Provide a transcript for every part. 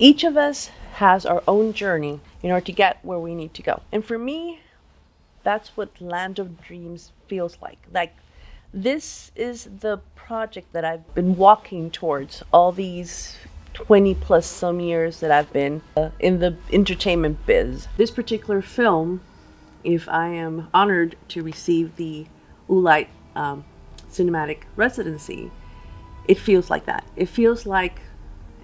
Each of us has our own journey in order to get where we need to go. And for me, that's what Land of Dreams feels like. Like, this is the project that I've been walking towards all these 20 plus some years that I've been uh, in the entertainment biz. This particular film, if I am honored to receive the Oolite um, cinematic residency, it feels like that. It feels like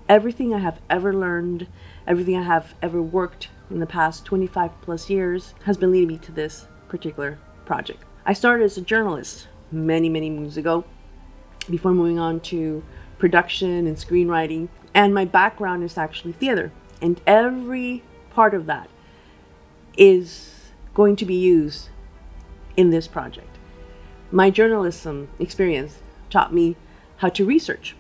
everything I have ever learned, everything I have ever worked in the past 25 plus years has been leading me to this particular project. I started as a journalist many, many moons ago before moving on to production and screenwriting. And my background is actually theater. And every part of that is going to be used in this project. My journalism experience taught me how to research,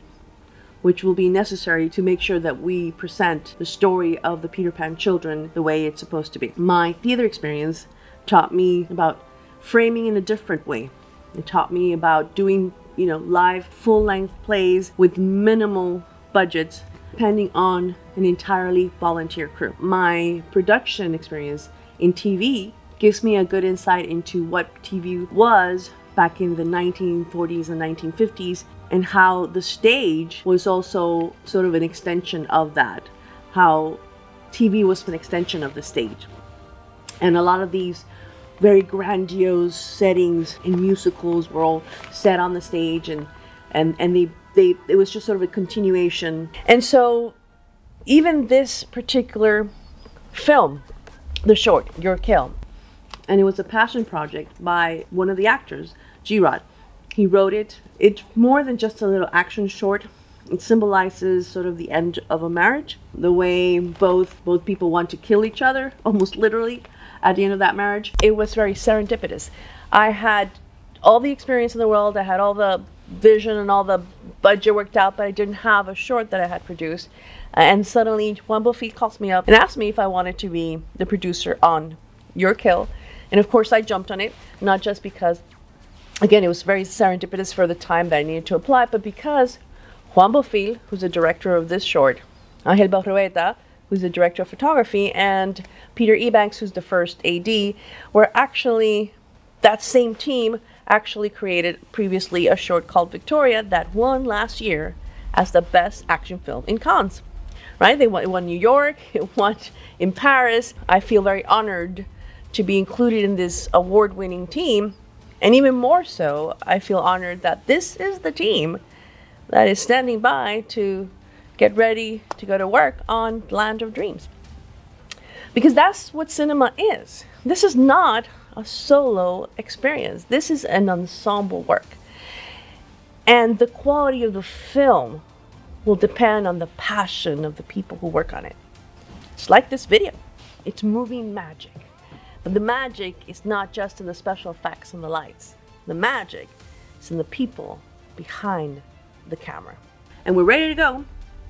which will be necessary to make sure that we present the story of the Peter Pan children the way it's supposed to be. My theater experience taught me about framing in a different way. It taught me about doing, you know, live full-length plays with minimal budgets depending on an entirely volunteer crew. My production experience in TV gives me a good insight into what TV was back in the 1940s and 1950s and how the stage was also sort of an extension of that. How TV was an extension of the stage. And a lot of these very grandiose settings in musicals were all set on the stage and and and they they it was just sort of a continuation. And so even this particular film, the short, Your Kill, and it was a passion project by one of the actors, G-Rod. He wrote it. It's more than just a little action short. It symbolizes sort of the end of a marriage, the way both both people want to kill each other, almost literally, at the end of that marriage. It was very serendipitous. I had all the experience in the world. I had all the vision and all the budget worked out, but I didn't have a short that I had produced. And suddenly, Juan Bofill calls me up and asked me if I wanted to be the producer on Your Kill. And of course, I jumped on it, not just because, again, it was very serendipitous for the time that I needed to apply, but because Juan Bofill, who's the director of this short, Angel Barroeta, who's the director of photography, and Peter Ebanks, who's the first AD, were actually that same team actually created previously a short called Victoria that won last year as the best action film in Cannes. Right? They won, won New York, it won in Paris. I feel very honored to be included in this award winning team. And even more so, I feel honored that this is the team that is standing by to get ready to go to work on Land of Dreams. Because that's what cinema is. This is not a solo experience. This is an ensemble work. And the quality of the film will depend on the passion of the people who work on it. It's like this video. It's movie magic. But the magic is not just in the special effects and the lights. The magic is in the people behind the camera. And we're ready to go.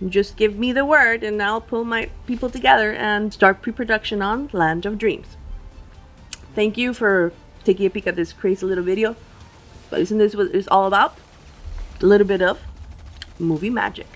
Just give me the word and I'll pull my people together and start pre-production on Land of Dreams. Thank you for taking a peek at this crazy little video. But isn't this what it's all about? A little bit of movie magic.